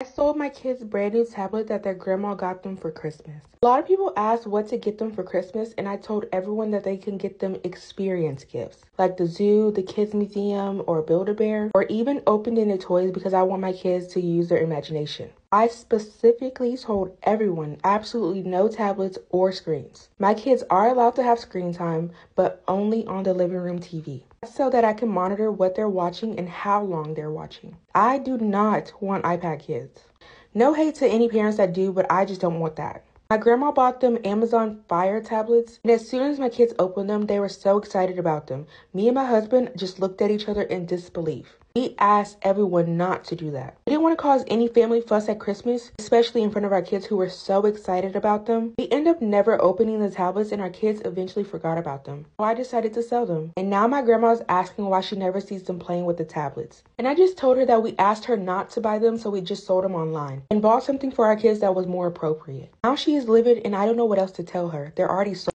I sold my kids brand new tablet that their grandma got them for Christmas. A lot of people asked what to get them for Christmas, and I told everyone that they can get them experience gifts like the zoo, the kids museum, or Build a Bear, or even the toys because I want my kids to use their imagination. I specifically told everyone absolutely no tablets or screens. My kids are allowed to have screen time, but only on the living room TV so that I can monitor what they're watching and how long they're watching. I do not want iPad kids. No hate to any parents that do, but I just don't want that. My grandma bought them Amazon Fire tablets, and as soon as my kids opened them, they were so excited about them. Me and my husband just looked at each other in disbelief. We asked everyone not to do that. We didn't want to cause any family fuss at Christmas, especially in front of our kids who were so excited about them. We ended up never opening the tablets and our kids eventually forgot about them. So I decided to sell them. And now my grandma's asking why she never sees them playing with the tablets. And I just told her that we asked her not to buy them, so we just sold them online and bought something for our kids that was more appropriate. Now she is livid and I don't know what else to tell her. They're already sold.